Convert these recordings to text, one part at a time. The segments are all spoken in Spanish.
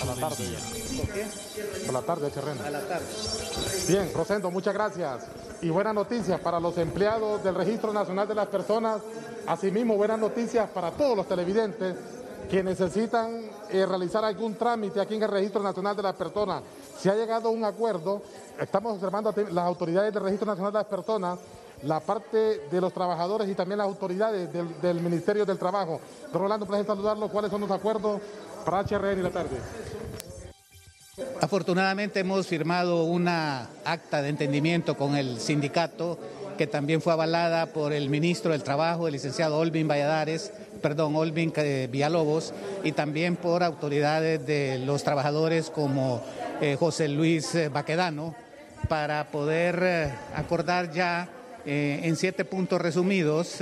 A la tarde ¿Por qué? A la tarde, Cherrena. A la tarde. Bien, Rosendo, muchas gracias. Y buenas noticias para los empleados del Registro Nacional de las Personas. Asimismo, buenas noticias para todos los televidentes que necesitan eh, realizar algún trámite aquí en el Registro Nacional de las Personas. Se ha llegado a un acuerdo, estamos observando las autoridades del Registro Nacional de las Personas, la parte de los trabajadores y también las autoridades del, Ministerio del Trabajo. Rolando, placer saludarlo. ¿Cuáles son los acuerdos para HRN y la tarde? Afortunadamente hemos firmado una acta de entendimiento con el sindicato que también fue avalada por el ministro del Trabajo, el licenciado Olvin Valladares, perdón, Olvin eh, Villalobos, y también por autoridades de los trabajadores como eh, José Luis eh, Baquedano, para poder acordar ya en siete puntos resumidos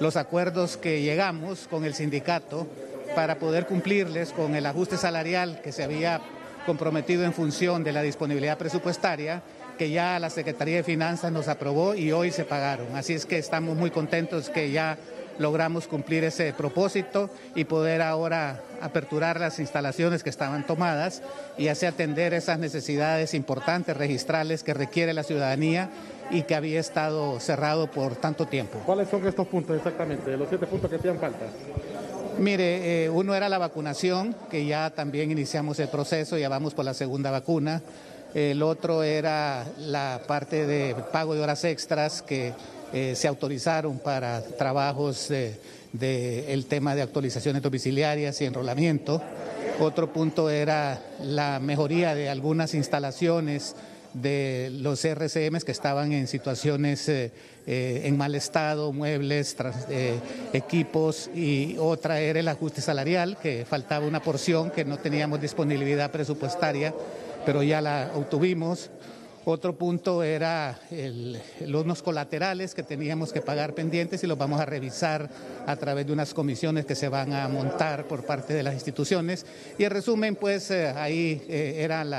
los acuerdos que llegamos con el sindicato para poder cumplirles con el ajuste salarial que se había comprometido en función de la disponibilidad presupuestaria que ya la Secretaría de Finanzas nos aprobó y hoy se pagaron. Así es que estamos muy contentos que ya logramos cumplir ese propósito y poder ahora aperturar las instalaciones que estaban tomadas y así atender esas necesidades importantes registrales que requiere la ciudadanía y que había estado cerrado por tanto tiempo. ¿Cuáles son estos puntos exactamente, los siete puntos que hacían falta? Mire, eh, uno era la vacunación, que ya también iniciamos el proceso, ya vamos por la segunda vacuna. El otro era la parte de pago de horas extras que eh, se autorizaron para trabajos del de, el tema de actualizaciones domiciliarias y enrolamiento. Otro punto era la mejoría de algunas instalaciones de los RCMs que estaban en situaciones eh, eh, en mal estado, muebles, eh, equipos y otra era el ajuste salarial, que faltaba una porción que no teníamos disponibilidad presupuestaria, pero ya la obtuvimos. Otro punto era los colaterales que teníamos que pagar pendientes y los vamos a revisar a través de unas comisiones que se van a montar por parte de las instituciones. Y en resumen, pues eh, ahí eh, eran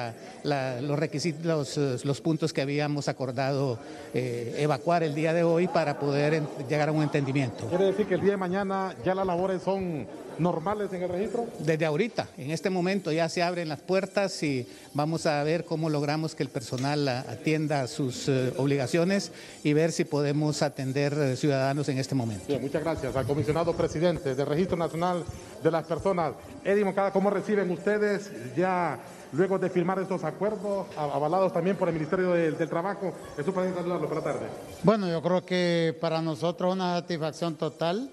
los requisitos, los, puntos que habíamos acordado eh, evacuar el día de hoy para poder llegar a un entendimiento. ¿Quiere decir que el día de mañana ya las labores son normales en el registro? Desde ahorita, en este momento ya se abren las puertas y vamos a ver cómo logramos que el personal atienda sus eh, obligaciones y ver si podemos atender eh, ciudadanos en este momento. Bien, muchas gracias al comisionado presidente del Registro Nacional de las Personas. Eddie Moncada, ¿cómo reciben ustedes ya luego de firmar estos acuerdos, avalados también por el Ministerio del, Trabajo? Es un placer saludarlo por la tarde. Bueno, yo creo que para nosotros una satisfacción total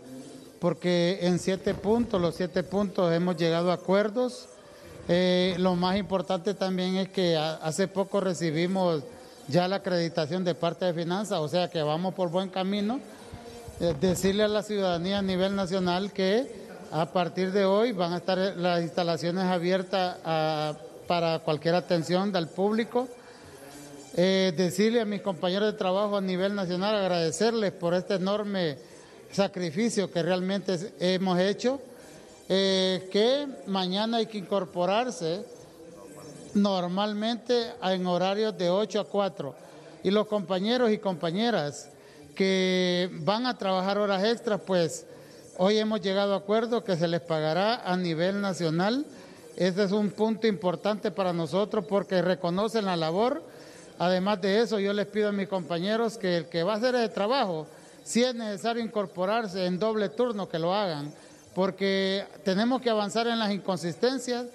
porque en siete puntos, los siete puntos hemos llegado a acuerdos. Eh, lo más importante también es que hace poco recibimos ya la acreditación de parte de finanzas, o sea que vamos por buen camino. Eh, decirle a la ciudadanía a nivel nacional que a partir de hoy van a estar las instalaciones abiertas para cualquier atención del público. Eh, decirle a mis compañeros de trabajo a nivel nacional, agradecerles por este enorme sacrificio que realmente hemos hecho, eh, que mañana hay que incorporarse normalmente en horarios de 8 a 4. Y los compañeros y compañeras que van a trabajar horas extras, pues hoy hemos llegado a acuerdo que se les pagará a nivel nacional. Ese es un punto importante para nosotros porque reconocen la labor. Además de eso, yo les pido a mis compañeros que el que va a hacer el trabajo, si es necesario incorporarse en doble turno, que lo hagan, porque tenemos que avanzar en las inconsistencias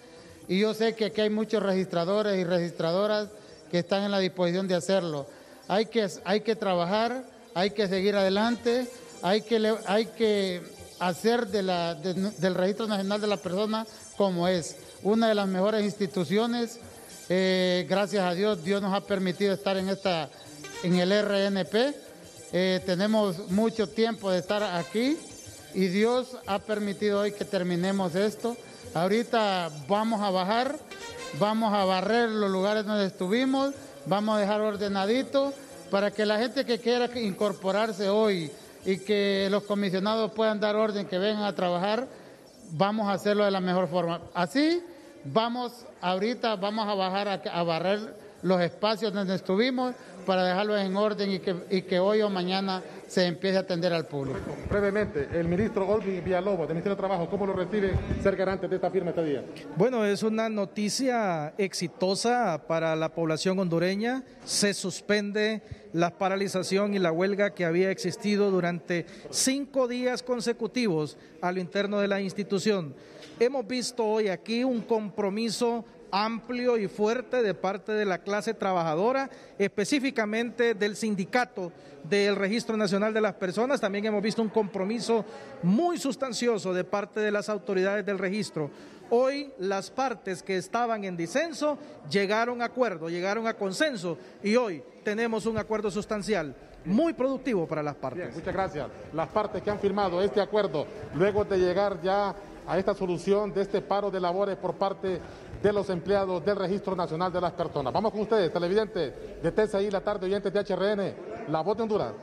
y yo sé que aquí hay muchos registradores y registradoras que están en la disposición de hacerlo. Hay que, hay que trabajar, hay que seguir adelante, hay que, hay que hacer del Registro Nacional de la Persona como es, una de las mejores instituciones. Eh, gracias a Dios, Dios nos ha permitido estar en, esta, en el RNP eh, tenemos mucho tiempo de estar aquí y Dios ha permitido hoy que terminemos esto. Ahorita vamos a bajar, vamos a barrer los lugares donde estuvimos, vamos a dejar ordenadito para que la gente que quiera incorporarse hoy y que los comisionados puedan dar orden, que vengan a trabajar, vamos a hacerlo de la mejor forma. Así, vamos, ahorita vamos a bajar a barrer los espacios donde estuvimos para dejarlos en orden y que, y que hoy o mañana se empiece a atender al público. Brevemente, el ministro Olvin Villalobos, del Ministerio de Trabajo, ¿cómo lo recibe ser garante de esta firma este día? Bueno, es una noticia exitosa para la población hondureña. Se suspende la paralización y la huelga que había existido durante cinco días consecutivos a lo interno de la institución. Hemos visto hoy aquí un compromiso amplio y fuerte de parte de la clase trabajadora, específicamente del sindicato del Registro Nacional de las Personas. También hemos visto un compromiso muy sustancioso de parte de las autoridades del registro. Hoy las partes que estaban en disenso llegaron a acuerdo, llegaron a consenso y hoy tenemos un acuerdo sustancial muy productivo para las partes. muchas gracias. Las partes que han firmado este acuerdo, luego de llegar ya a esta solución de este paro de labores por parte de los empleados del Registro Nacional de las Personas. Vamos con ustedes, televidentes de TCI, la tarde oyentes de HRN, La Voz de Honduras.